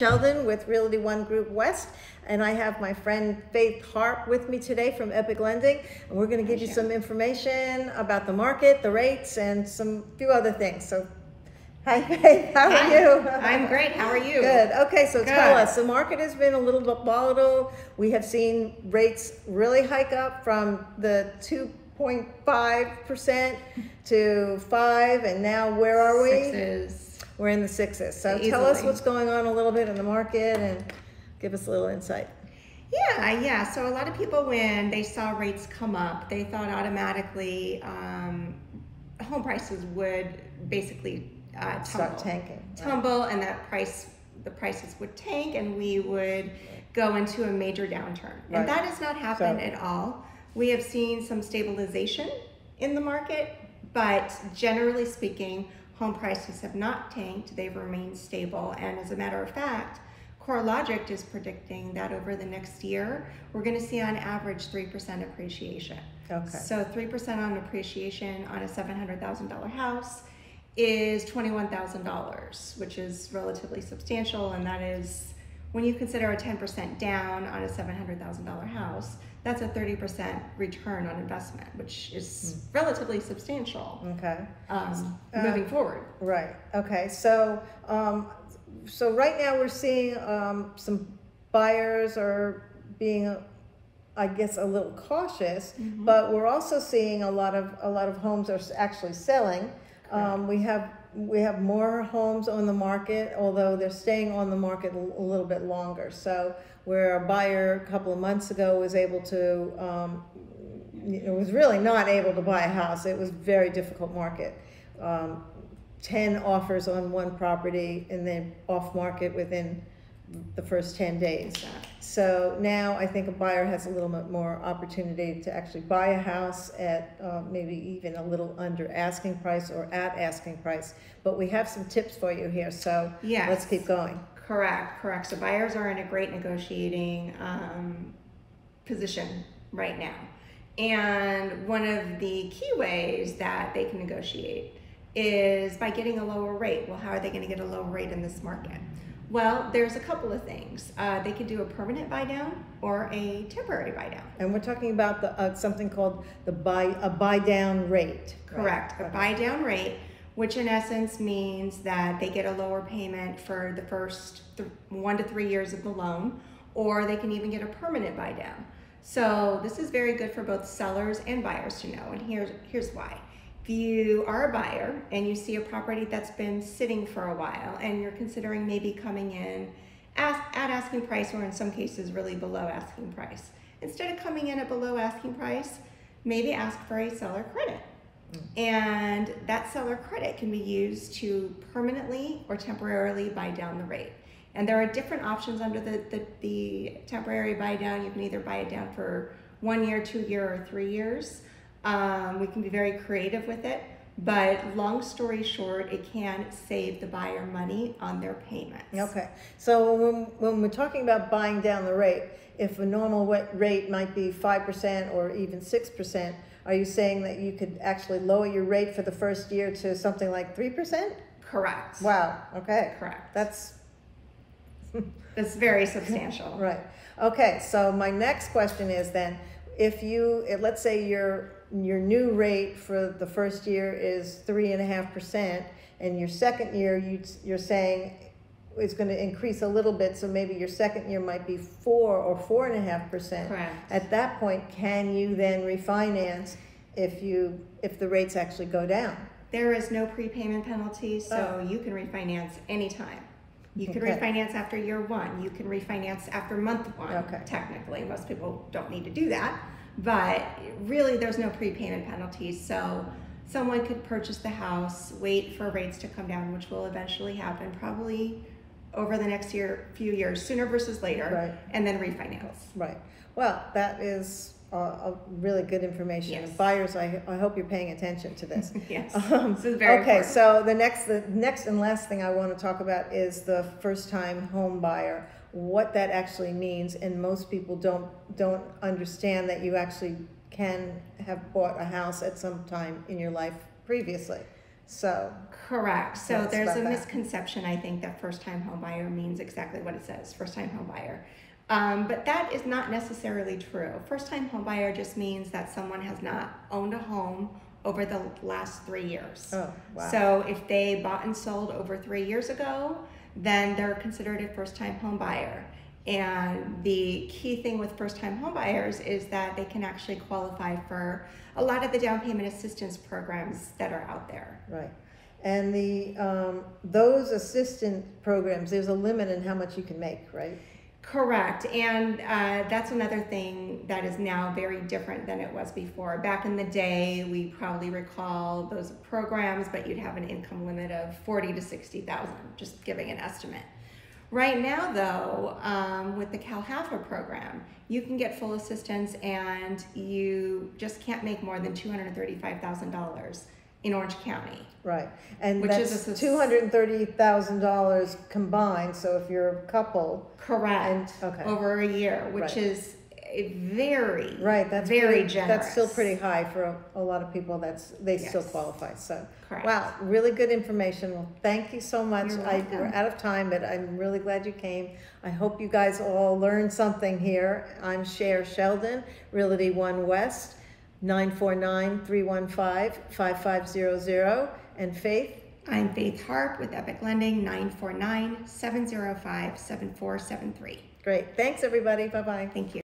Sheldon with Realty One Group West, and I have my friend Faith Harp with me today from Epiq Lending, and we're going to give you some information about the market, the rates, and some few other things. So, hi Faith, how are Hi. you? I'm great. How are you? Good. Okay, so tell us, the market has been a little bit volatile. We have seen rates really hike up from the 2.5% to 5 and now where are we? Sixes. We're in the sixes. So tell us what's going on a little bit in the market and give us a little insight. Yeah, yeah. So a lot of people, when they saw rates come up, they thought automatically um, home prices would basically uh, tumble. Start tanking. tumble and that price the prices would tank and we would go into a major downturn Right. and that has not happened So- at all we have seen some stabilization in the market but generally speaking home prices have not tanked they've remained stable and as a matter of fact CoreLogic is predicting that over the next year we're going to see on average 3% appreciation Okay. so 3% on appreciation on a $700,000 house is $21,000, which is relatively substantial. And that is, when you consider a 10% down on a $700,000 house, that's a 30% return on investment, which is relatively substantial Okay. um, Uh, moving forward. Right. Okay. So, um, so right now we're seeing um, some buyers are being, I guess, a little cautious, Mm-hmm. but we're also seeing a lot of a lot of homes are actually selling. Um, we have we have more homes on the market, although they're staying on the market a little bit longer. So, where a buyer a couple of months ago was able to um, it was really not able to buy a house. It was very difficult market. Um, 10 offers on one property and then off market within the first 10 days. So now I think a buyer has a little bit more opportunity to actually buy a house at uh, maybe even a little under asking price or at asking price. But we have some tips for you here, so Yes. let's keep going. Correct, correct. So buyers are in a great negotiating um, position right now. And one of the key ways that they can negotiate is by getting a lower rate. Well, how are they going to get a lower rate in this market? Well, there's a couple of things. Uh, they could do a permanent buy down or a temporary buy down. And we're talking about the, uh, something called the buy, a buy down rate. right? Correct. A Okay. buy down rate, which in essence means that they get a lower payment for the first th- one to three years of the loan, or they can even get a permanent buy down. So this is very good for both sellers and buyers to know. And here's here's why. If you are a buyer and you see a property that's been sitting for a while and you're considering maybe coming in at asking price or in some cases really below asking price. Instead of coming in at below asking price, maybe ask for a seller credit. And that seller credit can be used to permanently or temporarily buy down the rate. And there are different options under the, the, the temporary buy down. You can either buy it down for one year, two year, or three years. Um, we can be very creative with it. But long story short, it can save the buyer money on their payments. Okay, so when, when we're talking about buying down the rate, if a normal rate might be five percent or even six percent, are you saying that you could actually lower your rate for the first year to something like three percent? Correct. Wow, okay. Correct. That's, That's very substantial. right. Okay, so my next question is then, if you, let's say your, your new rate for the first year is three and a half percent, and your second year, you, you're saying it's gonna increase a little bit, so maybe your second year might be four or four and a half percent. Correct. At that point, can you then refinance if you, if the rates actually go down? There is no prepayment penalty, so Oh. you can refinance anytime. You can Okay. refinance after year one. You can refinance after month one. Okay. Technically, most people don't need to do that, but really, there's no prepayment penalty. So someone could purchase the house, wait for rates to come down, which will eventually happen, probably over the next year, few years, sooner versus later, Right. and then refinance. Right. Well, that is uh, a really good information. Yes. Buyers, I, I hope you're paying attention to this. Yes, Um, this is very okay, important. so the next, the next and last thing I want to talk about is the first-time home buyer. What that actually means, and most people don't don't understand that you actually can have bought a house at some time in your life previously. So, Correct. So there's a that. misconception, I think, that first time home buyer means exactly what it says, first time home buyer. Um, but that is not necessarily true. First time home buyer just means that someone has not owned a home over the last three years. oh, wow. So if they bought and sold over three years ago, then they're considered a first time home buyer. And the key thing with first time homebuyers is that they can actually qualify for a lot of the down payment assistance programs that are out there. Right. And the, um, those assistance programs, there's a limit in how much you can make, right? Correct, and uh, that's another thing that is now very different than it was before. Back in the day, we probably recall those programs, but you'd have an income limit of forty to sixty thousand, just giving an estimate. Right now, though, um, with the CalHAFA program, you can get full assistance, and you just can't make more than two hundred thirty-five thousand dollars in Orange County. Right. And Which is that's a two hundred and thirty thousand dollars combined, so if you're a couple, Correct. And- okay. Over a year, which Right. is very right, that's very pretty- generous. That's still pretty high for a, a lot of people, that's, they still qualify, so. Correct. Wow, really good information. Well, thank you so much. You're I, we're out of time, but I'm really glad you came. I hope you guys all learned something here. I'm Sher Sheldon, Realty One West, 949-315-5500. And Faith? I'm Faith Harp with Epiq Lending, 949 705 7473. Great. Thanks, everybody. Bye-bye. Thank you.